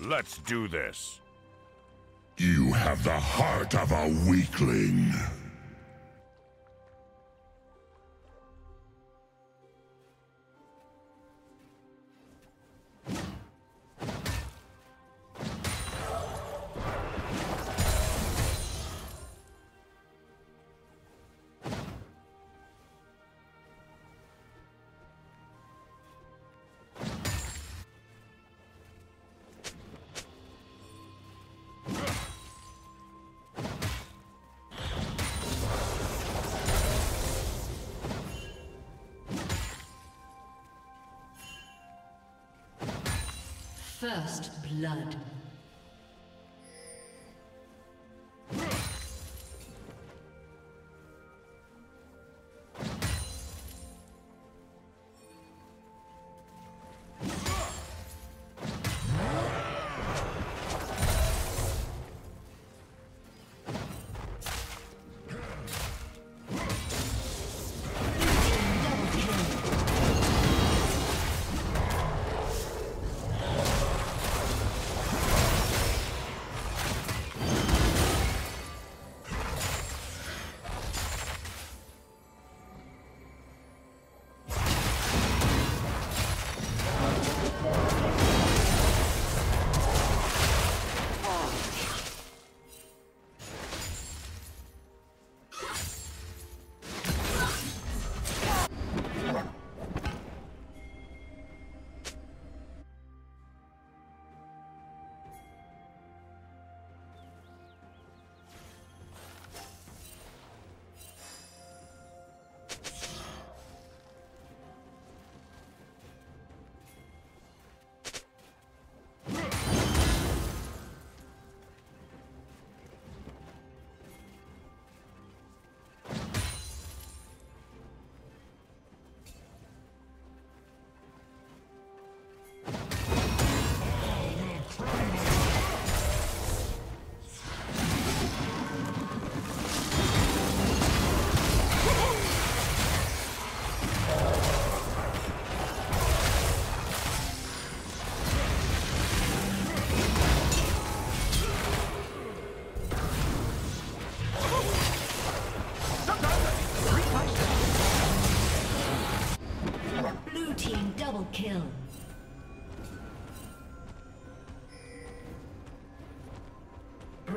Let's do this. You have the heart of a weakling. First blood.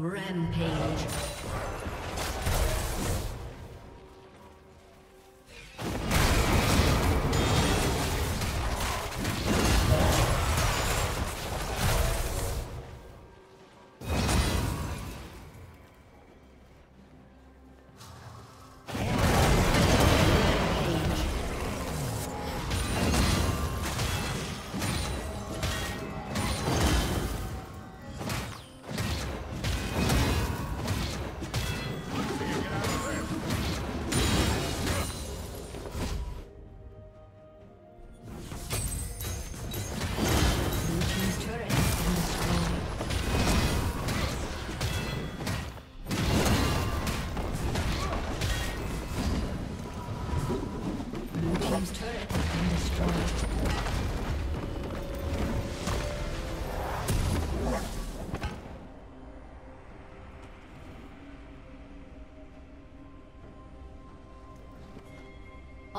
Rampage.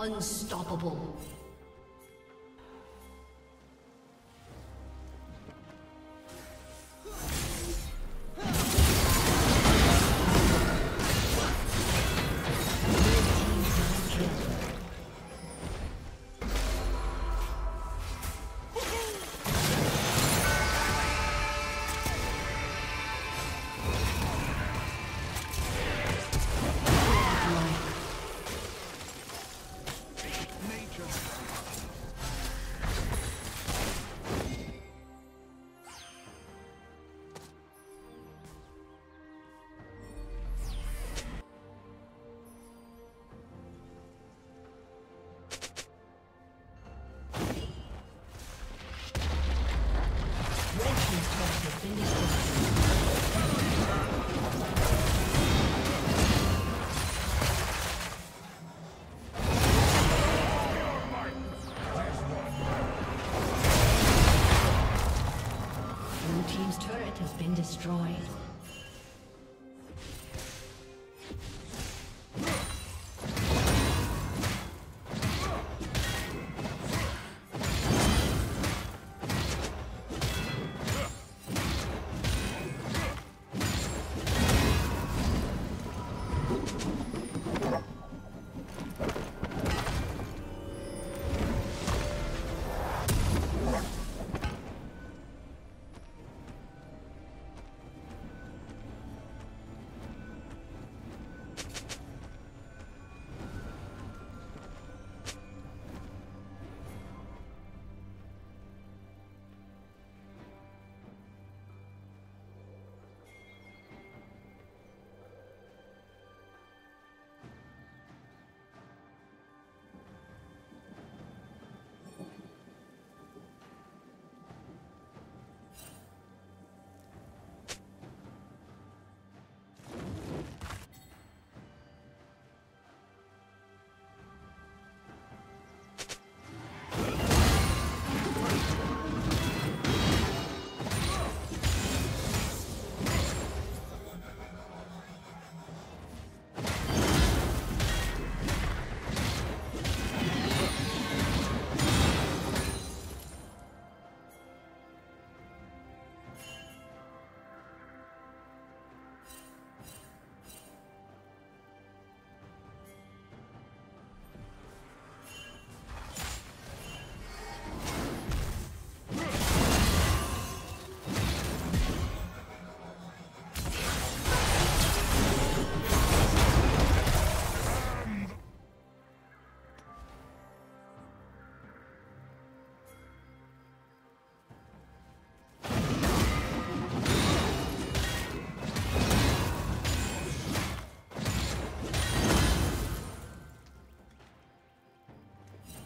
Unstoppable.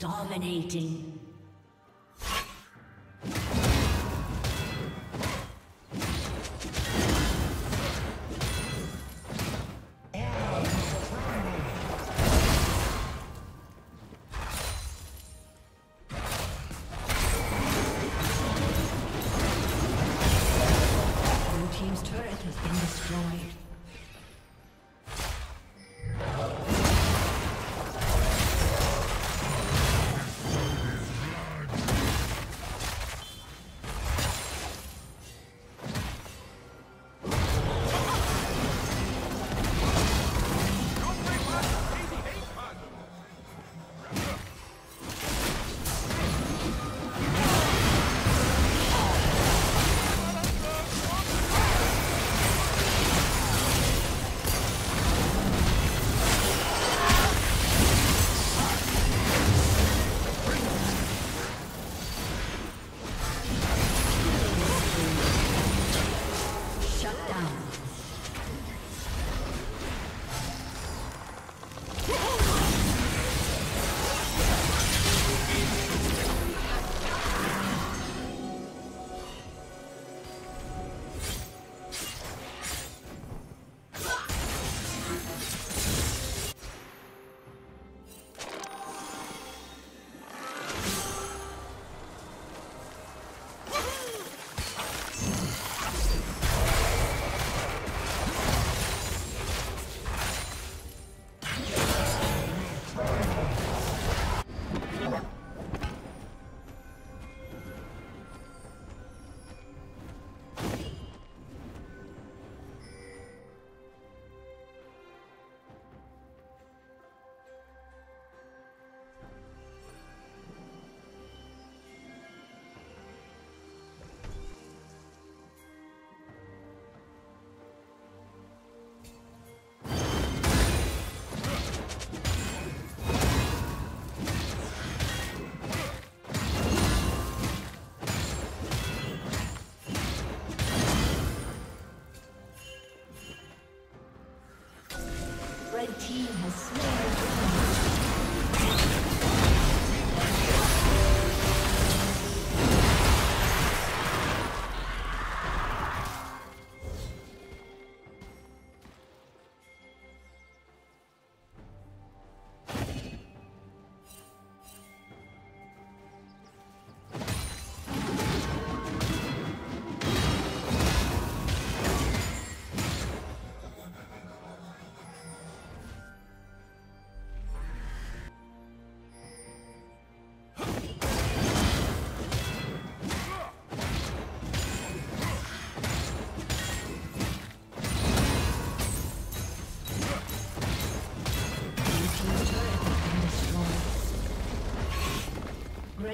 Dominating.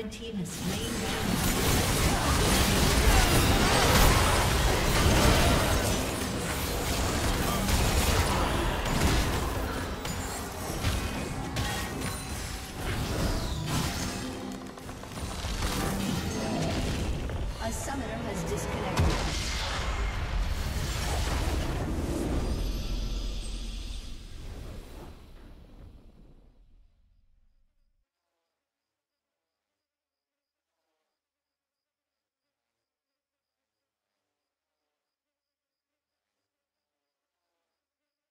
Red team has slain